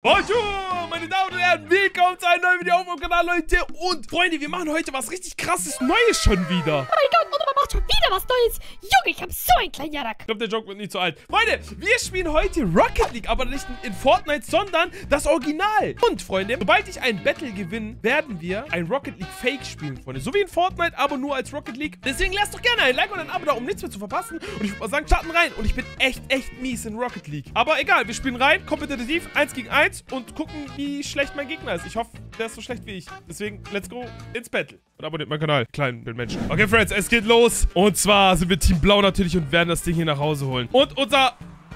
Bonjour, meine Damen und Herren, willkommen zu einem neuen Video auf meinem Kanal, Leute. Und, Freunde, wir machen heute was richtig krasses Neues schon wieder. Oh mein Gott, und man macht schon wieder was Neues. Junge, ich hab so einen kleinen Jarak. Ich glaube, der Joke wird nicht zu alt. Freunde, wir spielen heute Rocket League, aber nicht in Fortnite, sondern das Original. Und, Freunde, sobald ich ein Battle gewinne, werden wir ein Rocket League Fake spielen, Freunde. So wie in Fortnite, aber nur als Rocket League. Deswegen lasst doch gerne ein Like und ein Abo da, um nichts mehr zu verpassen. Und ich würde mal sagen, starten rein. Und ich bin echt, echt mies in Rocket League. Aber egal, wir spielen rein, kompetitiv, 1 gegen 1 und gucken, wie schlecht mein Gegner ist. Ich hoffe, der ist so schlecht wie ich. Deswegen, let's go ins Battle. Und abonniert meinen Kanal. Kleinen Menschen. Okay, Friends, es geht los. Und zwar sind wir Team Blau natürlich und werden das Ding hier nach Hause holen. Und unser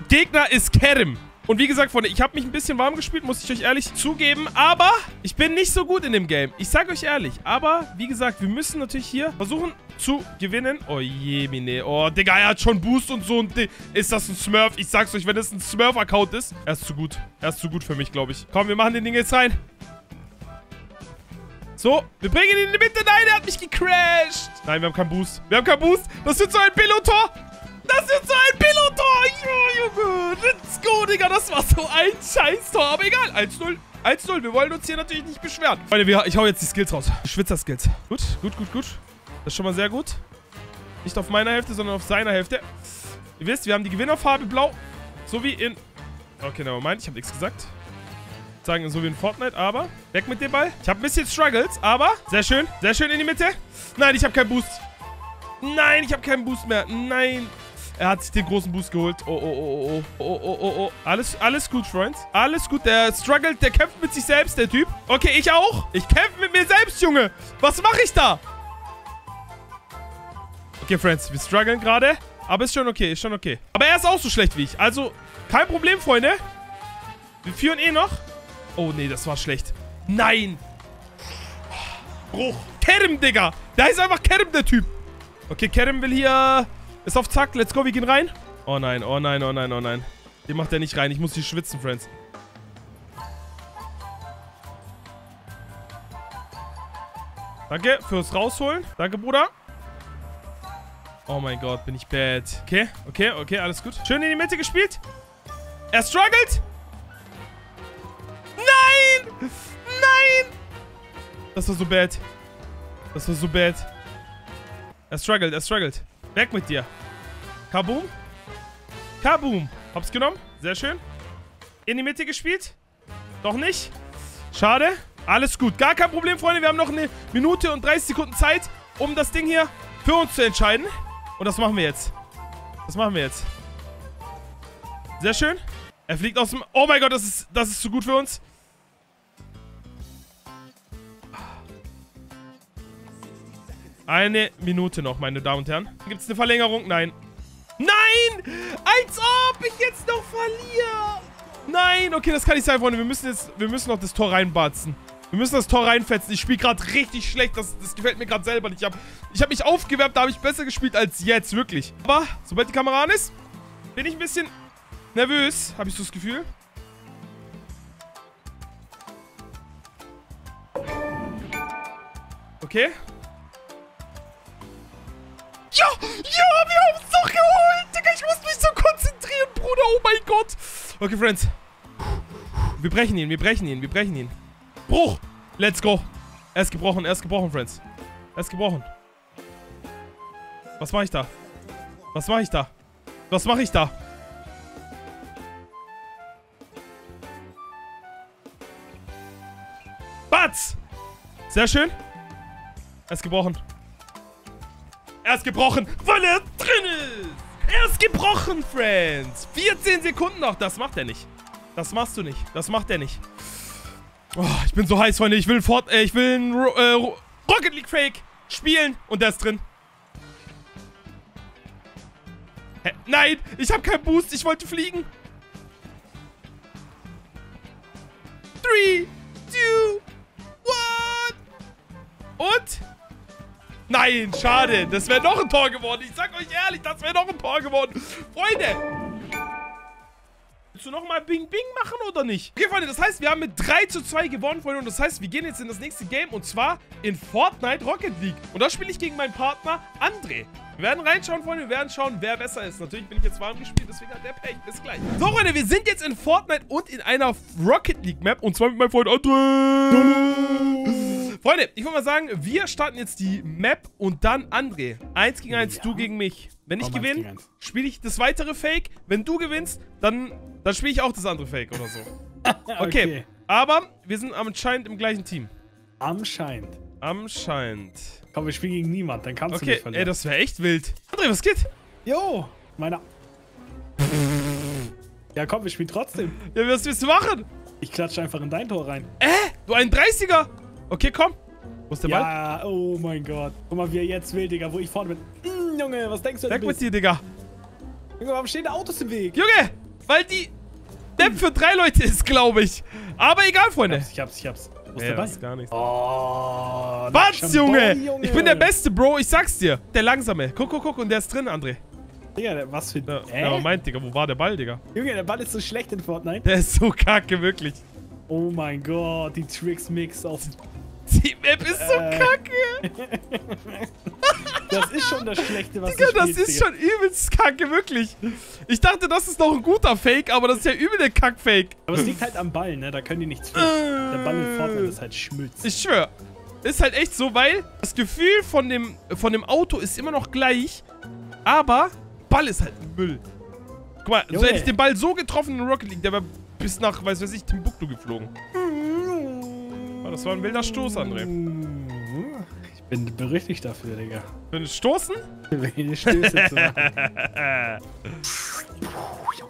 Gegner ist Kerim. Und wie gesagt, Freunde, ich habe mich ein bisschen warm gespielt, muss ich euch ehrlich zugeben. Aber ich bin nicht so gut in dem Game. Ich sage euch ehrlich. Aber, wie gesagt, wir müssen natürlich hier versuchen zu gewinnen. Oh je, Mine. Oh, Digga, er hat schon Boost und so. Und ist das ein Smurf? Ich sag's euch, wenn das ein Smurf-Account ist. Er ist zu gut. Er ist zu gut für mich, glaube ich. Komm, wir machen den Ding jetzt rein. So, wir bringen ihn in die Mitte. Nein, er hat mich gecrashed. Nein, wir haben keinen Boost. Wir haben keinen Boost. Das wird so ein Pilotor. Das wird so ein Pilotor. Ja, Junge. Let's go, Digga. Das war so ein Scheiß-Tor. Aber egal. 1-0. 1-0. Wir wollen uns hier natürlich nicht beschweren. Freunde, ich hau jetzt die Skills raus. Schwitzer-Skills. Gut, gut, gut, gut. Das ist schon mal sehr gut. Nicht auf meiner Hälfte, sondern auf seiner Hälfte. Ihr wisst, wir haben die Gewinnerfarbe blau. So wie in... Okay, nevermind. Ich habe nichts gesagt. Sagen, so wie in Fortnite, aber... Weg mit dem Ball. Ich habe ein bisschen Struggles, aber... Sehr schön. Sehr schön in die Mitte. Nein, ich habe keinen Boost. Nein, ich habe keinen Boost mehr. Nein. Er hat sich den großen Boost geholt. Oh, oh, oh, oh, oh, oh, oh, oh. Alles, alles gut, Freunds. Alles gut. Der struggelt, der kämpft mit sich selbst, der Typ. Okay, ich auch. Ich kämpfe mit mir selbst, Junge. Was mache ich da? Okay, Friends, wir strugglen gerade. Aber ist schon okay, ist schon okay. Aber er ist auch so schlecht wie ich. Also, kein Problem, Freunde. Wir führen eh noch. Oh, nee, das war schlecht. Nein. Bruch. Kerem, Digga. Der ist einfach Kerem, der Typ. Okay, Kerem will hier... Ist auf Zack. Let's go, wir gehen rein. Oh nein, oh nein, oh nein, oh nein. Den macht er nicht rein. Ich muss hier schwitzen, Friends. Danke fürs Rausholen. Danke, Bruder. Oh mein Gott, bin ich bad. Okay, okay, okay, alles gut. Schön in die Mitte gespielt. Er struggelt. Nein! Nein! Das war so bad. Das war so bad. Er struggelt, er struggelt. Weg mit dir. Kaboom. Kaboom. Hab's genommen. Sehr schön. In die Mitte gespielt. Doch nicht. Schade. Alles gut. Gar kein Problem, Freunde. Wir haben noch eine Minute und 30 Sekunden Zeit, um das Ding hier für uns zu entscheiden. Und das machen wir jetzt. Das machen wir jetzt. Sehr schön. Er fliegt aus dem... Oh mein Gott, das ist, das ist zu gut für uns. Eine Minute noch, meine Damen und Herren. Gibt es eine Verlängerung? Nein. Nein! Als ob ich jetzt noch verliere. Nein, okay, das kann nicht sein, Freunde. Wir müssen jetzt, wir müssen noch das Tor reinbatzen. Wir müssen das Tor reinfetzen. Ich spiele gerade richtig schlecht. Das, das gefällt mir gerade selber nicht. Ich habe ich hab mich aufgewärmt, da habe ich besser gespielt als jetzt, wirklich. Aber sobald die Kamera an ist, bin ich ein bisschen nervös, habe ich so das Gefühl. Okay. Ja, ja, wir haben es doch geholt. Digga, ich muss mich so konzentrieren, Bruder. Oh mein Gott. Okay, Friends. Wir brechen ihn, wir brechen ihn, wir brechen ihn. Bruch. Let's go. Er ist gebrochen, er ist gebrochen, Friends. Er ist gebrochen. Was mache ich da? Was mache ich da? Was mache ich da? Batz! Sehr schön. Er ist gebrochen. Er ist gebrochen, weil er drin ist. Er ist gebrochen, Friends. 14 Sekunden noch. Das macht er nicht. Das machst du nicht. Das macht er nicht. Oh, ich bin so heiß, Freunde. Ich will, Fort äh, ich will ein äh, Rocket League Fake spielen. Und der ist drin. Hä? Nein, ich habe keinen Boost. Ich wollte fliegen. 3, 2, 1. Und? Nein, schade. Das wäre noch ein Tor geworden. Ich sag euch ehrlich, das wäre noch ein Tor geworden. Freunde. Willst du nochmal Bing Bing machen oder nicht? Okay, Freunde, das heißt, wir haben mit 3 zu 2 gewonnen, Freunde. Und das heißt, wir gehen jetzt in das nächste Game. Und zwar in Fortnite Rocket League. Und da spiele ich gegen meinen Partner André. Wir werden reinschauen, Freunde. Wir werden schauen, wer besser ist. Natürlich bin ich jetzt warm gespielt, deswegen hat der Pech. Bis gleich. So, Freunde, wir sind jetzt in Fortnite und in einer Rocket League Map. Und zwar mit meinem Freund André. Freunde, ich würde mal sagen, wir starten jetzt die Map und dann André. Eins gegen eins, Ja. du gegen mich. Wenn ich Komm, gewinne, spiele ich das weitere Fake. Wenn du gewinnst, dann, dann spiele ich auch das andere Fake oder so. Okay. Aber wir sind anscheinend im gleichen Team. Anscheinend. Anscheinend. Komm, wir spielen gegen niemand, dann kannst du Okay, nicht ey, verlieren. das wäre echt wild. André, was geht? Jo, meiner. Ja, komm, wir spielen trotzdem. Ja, was willst du machen? Ich klatsche einfach in dein Tor rein. Äh, du ein 30er. Okay, komm. Wo ist der Ball? Ja, oh mein Gott. Guck mal, wie er jetzt will, Digga, wo ich vorne bin. Hm, Junge, was denkst du, Weg du mit dir, Digga. Junge, warum stehen da Autos im Weg? Junge, weil die Map für drei Leute ist, glaube ich. Aber egal, Freunde. Ich hab's, ich hab's. Wo ist Ja, der Ball? gar nichts. Oh, Was, Chambon, Junge? Ich bin der Beste, Bro. Ich sag's dir. Der Langsame. Guck, guck, guck. Und der ist drin, André. Digga, der- was für... Ja, Hä? aber meint, Digga. Wo war der Ball, Digga? Junge, der Ball ist so schlecht in Fortnite. Der ist so kacke, wirklich. Oh mein Gott, die Tricks-Mix auf... Die Map ist so Äh. kacke. Das ist schon das Schlechte, was Digga, du das spielst, ist Digga. schon übelst kacke, wirklich. Ich dachte, das ist noch ein guter Fake, aber das ist ja übel der Kack-Fake. Aber es liegt halt am Ball, ne? Da können die nichts für. Der Ball in Fortnite ist halt Schmülz. Ich schwör. Ist halt echt so, weil das Gefühl von dem, von dem Auto ist immer noch gleich, aber Ball ist halt Müll. Guck mal, so Junge. hätte ich den Ball so getroffen in Rocket League, der wäre bis nach, weiß weiß ich, Timbuktu geflogen. Oh, das war ein wilder Stoß, André. Ich bin berüchtigt dafür, Digga. Für ein Stoßen? Welche Stöße zu machen.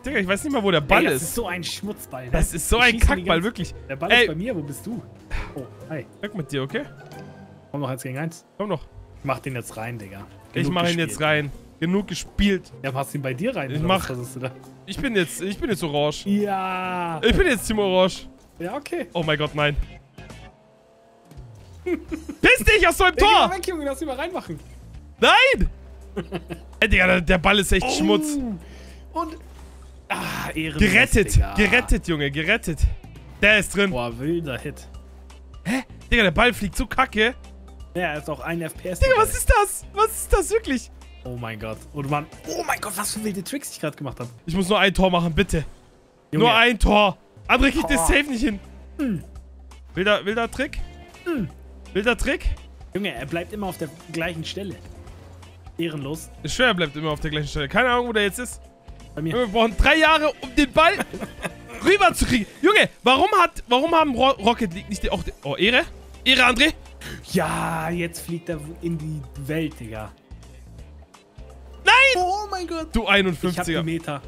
Digga, ich weiß nicht mal, wo der Ball Ey, das ist. ist so ein Schmutzball, ne? Das ist so Ich ein ihn Kackball, wirklich. Der Ball Ey. ist bei mir, wo bist du? Oh, hi. Weg mit dir, okay? Komm noch eins gegen eins. Komm doch. Ich mach den jetzt rein, Digga. Ich Genug mach ihn gespielt. jetzt rein. Genug gespielt. Ja, du ihn bei dir rein? Ich mach- was? Ich bin jetzt, ich bin jetzt orange. Ja. Ich bin jetzt Team Orange. Ja, okay. Oh mein Gott, nein. Piss dich aus so einem Ey, geh mal Tor! weg, Junge, lass ihn mal reinmachen. Nein! Ey, Digga, der, Ball ist echt Schmutz. Oh. Und. Ah, Ehrenlos, Gerettet, Digga. gerettet, Junge, gerettet. Der ist drin. Boah, wilder Hit. Digga, der Ball fliegt so kacke. Ja, er ist auch ein FPS. Digga, was ist das? Was ist das wirklich? Oh mein Gott. Und man. Oh mein Gott, was für wilde Tricks ich gerade gemacht habe. Ich muss nur ein Tor machen, bitte. Nur ein Tor. André kriegt das Oh. safe nicht hin. Wilder, wilder Trick? Wilder Trick? Junge, er bleibt immer auf der gleichen Stelle. Ehrenlos. Ich schwör, er bleibt immer auf der gleichen Stelle. Keine Ahnung, wo der jetzt ist. Bei mir. Wir brauchen drei Jahre, um den Ball rüber zu kriegen. Junge, warum hat, warum haben Ro Rocket League nicht die, auch die, Oh, Ehre? Ehre, André? Ja, jetzt fliegt er in die Welt, Digga. Mein Gott. Du Ich hab die 51er. Meter.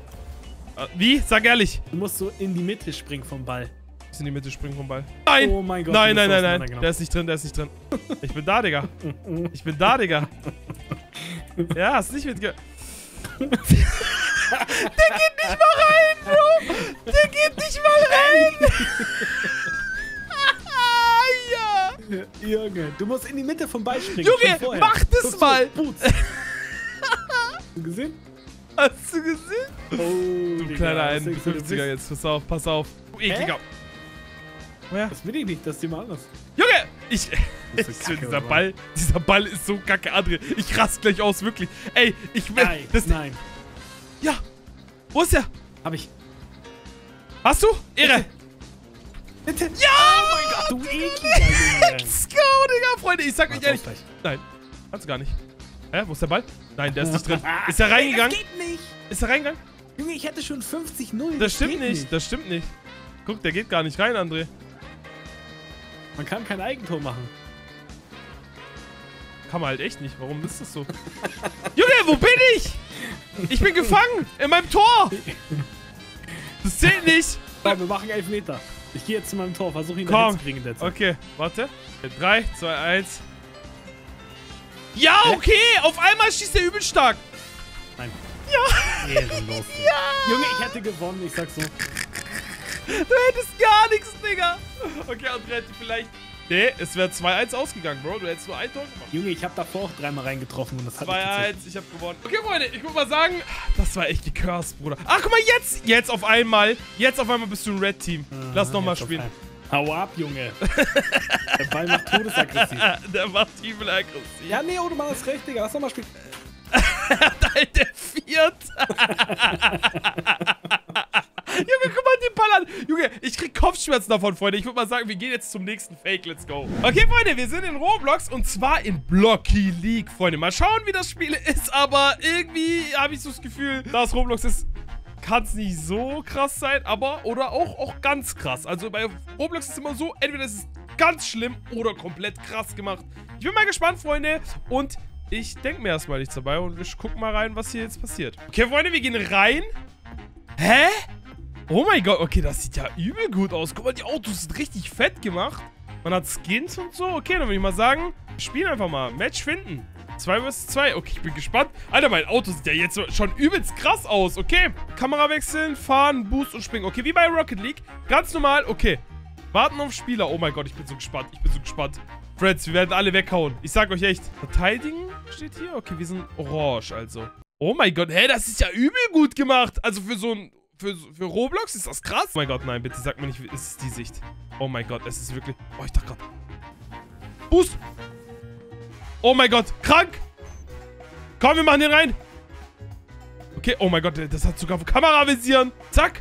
Äh, Wie? Sag ehrlich. Du musst so in die Mitte springen vom Ball. Ist in die Mitte springen vom Ball. Nein! Oh mein Gott, Nein, nein, nein, nein. Der ist nicht drin, der ist nicht drin. Ich bin da, Digga. Ich bin da, Digga. Ja, hast nicht mitge... der geht nicht mal rein, Bro! Der geht nicht mal rein! ja! Junge, du musst in die Mitte vom Ball springen. Junge, mach das so, mal. Boots. Hast du gesehen? Hast du gesehen? Oh, Du Digga, kleiner was denkst du, du 51er bist? jetzt. Pass auf, pass auf. Du ekliger. Woher? Das will ich nicht, das ist immer anders. Junge! Ich. So kacke, dieser Mann. Ball, dieser Ball ist so kacke, André. Ich rast gleich aus, wirklich. Ey, ich will. Nein, Das, nein. ja. Wo ist er? Hab ich. Hast du? Ehre. Bitte. Ja! Oh mein Gott, du ekliger. Let's go, Digga, Freunde. Ich sag euch ehrlich. Nein. Kannst du gar nicht. Hä? Wo ist der Ball? Nein, der ist nicht drin. Ist er reingegangen? Das geht nicht. Ist er reingegangen? Junge, ich hätte schon 50-0. Das stimmt geht nicht. Das stimmt nicht. Guck, der geht gar nicht rein, André. Man kann kein Eigentor machen. Kann man halt echt nicht. Warum ist das so? Junge, wo bin ich? Ich bin gefangen. In meinem Tor. Das zählt nicht. Komm, wir machen 11 Meter. Ich gehe jetzt zu meinem Tor, versuche ihn Komm. zu kriegen in der Zeit. Okay, warte. 3, 2, 1. Ja, okay. Auf einmal schießt er übel stark. Nein. Ja. Ehrenlos. ja. Junge, ich hätte gewonnen, ich sag so. Du hättest gar nichts, Digga. Okay, André hätte vielleicht Nee, es wäre 2-1 ausgegangen, Bro. Du hättest nur ein Tor gemacht. Junge, ich habe davor auch dreimal reingetroffen und das hat nicht gezählt. 2-1, ich habe gewonnen. Okay, Freunde, ich muss mal sagen, das war echt gecursed, Bruder. Ach, guck mal, jetzt, jetzt auf einmal, jetzt auf einmal bist du ein Red Team. Lass nochmal spielen. Hau ab, Junge. Der Ball macht todesaggressiv. Der macht übel aggressiv. Ja, nee, oh, du machst das recht, Digga. Lass doch mal spielen. Nein, der viert. Junge, guck mal den Ball an. Junge, ich krieg Kopfschmerzen davon, Freunde. Ich würde mal sagen, wir gehen jetzt zum nächsten Fake. Let's go. Okay, Freunde, wir sind in Roblox und zwar in Blocky League, Freunde. Mal schauen, wie das Spiel ist, aber irgendwie habe ich so das Gefühl, dass Roblox ist kann es nicht so krass sein, aber oder auch, auch ganz krass. Also bei Roblox ist es immer so, entweder ist es ganz schlimm oder komplett krass gemacht. Ich bin mal gespannt, Freunde. Und ich denke mir erstmal nichts dabei und wir gucken mal rein, was hier jetzt passiert. Okay, Freunde, wir gehen rein. Hä? Oh mein Gott, okay, das sieht ja übel gut aus. Guck mal, die Autos sind richtig fett gemacht. Man hat Skins und so. Okay, dann würde ich mal sagen, spielen einfach mal. Match finden. 2 vs 2. Okay, ich bin gespannt. Alter, mein Auto sieht ja jetzt schon übelst krass aus. Okay, Kamera wechseln, fahren, Boost und springen. Okay, wie bei Rocket League. Ganz normal. Okay, warten auf Spieler. Oh mein Gott, ich bin so gespannt. Ich bin so gespannt. Friends, wir werden alle weghauen. Ich sag euch echt. Verteidigen steht hier. Okay, wir sind orange also. Oh mein Gott, hä, das ist ja übel gut gemacht. Also für so ein... Für, für Roblox ist das krass. Oh mein Gott, nein, bitte sag mir nicht, es ist die Sicht. Oh mein Gott, es ist wirklich... Oh, ich dachte gerade... Boost! Oh mein Gott, krank! Komm, wir machen den rein! Okay, oh mein Gott, das hat sogar Kameravisieren. Zack!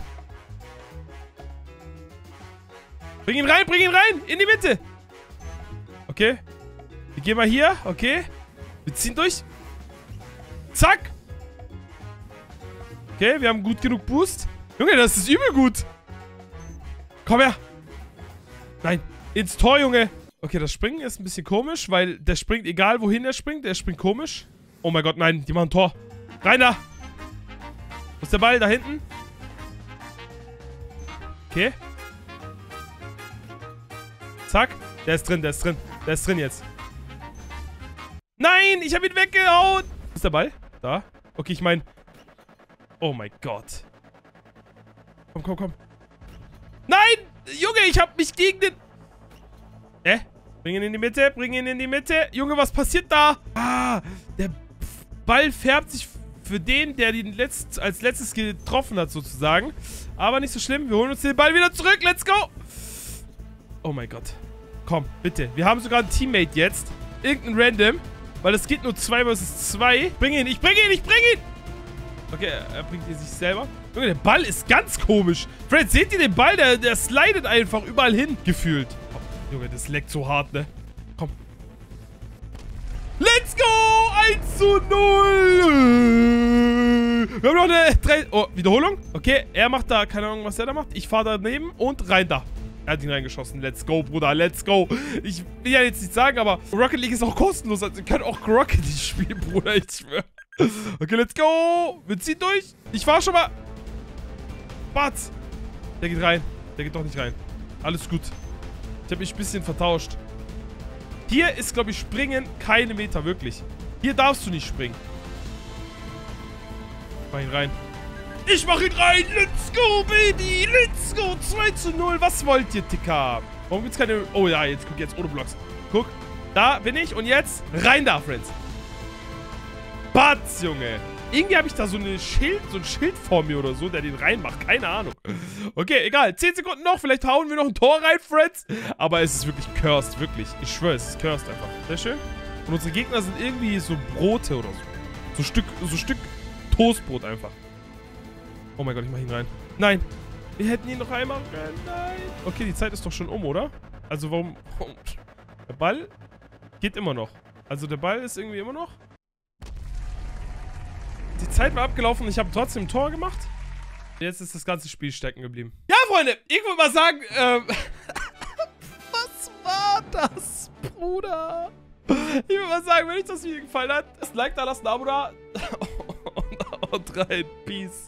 Bring ihn rein, bring ihn rein! In die Mitte! Okay. Wir gehen mal hier, okay. Wir ziehen durch. Zack! Okay, wir haben gut genug Boost. Junge, das ist übel gut. Komm her. Nein, ins Tor, Junge. Okay, das Springen ist ein bisschen komisch, weil der springt, egal wohin er springt, der springt komisch. Oh mein Gott, nein, die machen Tor. Rein da. Wo ist der Ball? Da hinten? Okay. Zack. Der ist drin, der ist drin. Der ist drin jetzt. Nein, ich habe ihn weggehauen. Wo ist der Ball? Da. Okay, ich meine... Oh mein Gott. Komm, komm, komm. Nein! Junge, ich habe mich gegen den... Äh? Bring ihn in die Mitte, bring ihn in die Mitte. Junge, was passiert da? Ah, der Ball färbt sich für den, der den letzt, als letztes getroffen hat, sozusagen. Aber nicht so schlimm. Wir holen uns den Ball wieder zurück. Let's go. Oh mein Gott. Komm, bitte. Wir haben sogar einen Teammate jetzt. Irgendein Random. Weil es geht nur 2 vs 2. Bring ihn, ich bring ihn, ich bring ihn. Okay, er, er bringt ihn sich selber. Junge, der Ball ist ganz komisch. Fred, seht ihr den Ball? Der, der slidet einfach überall hin, gefühlt. Junge, das leckt so hart, ne? Komm. Let's go! 1 zu 0! Wir haben noch eine 3... Oh, Wiederholung? Okay, er macht da, keine Ahnung, was er da macht. Ich fahre daneben und rein da. Er hat ihn reingeschossen. Let's go, Bruder. Let's go. Ich will ja jetzt nicht sagen, aber Rocket League ist auch kostenlos. Also ihr könnt auch Rocket League spielen, Bruder. Ich schwöre. Okay, let's go. Wir ziehen durch. Ich fahr schon mal. Batz. Der geht rein. Der geht doch nicht rein. Alles gut. Ich habe mich ein bisschen vertauscht. Hier ist, glaube ich, Springen keine Meter, wirklich. Hier darfst du nicht springen. Mach ihn rein. Ich mach ihn rein. Let's go, Baby. Let's go. 2 zu 0. Was wollt ihr, Ticker? Warum gibt's keine... Oh ja, jetzt guck jetzt ohne Blocks. Guck. Da bin ich. Und jetzt rein da, Friends. Batz, Junge. Irgendwie habe ich da so, eine Schild, so ein Schild vor mir oder so, der den reinmacht. Keine Ahnung. Okay, egal. 10 Sekunden noch. Vielleicht hauen wir noch ein Tor rein, Friends. Aber es ist wirklich cursed. Wirklich. Ich schwöre, es ist cursed einfach. Sehr schön. Und unsere Gegner sind irgendwie so Brote oder so. So Stück, so Stück Toastbrot einfach. Oh mein Gott, ich mach ihn rein. Nein. Wir hätten ihn noch einmal können. Nein. Okay, die Zeit ist doch schon um, oder? Also warum- Der Ball geht immer noch. Also der Ball ist irgendwie immer noch. Zeit war abgelaufen und ich habe trotzdem ein Tor gemacht. Jetzt ist das ganze Spiel stecken geblieben. Ja, Freunde, ich würde mal sagen, ähm... Was war das, Bruder? Ich würde mal sagen, wenn euch das Video gefallen hat, lasst ein Like da, lasst ein Abo da. und, und rein. Peace.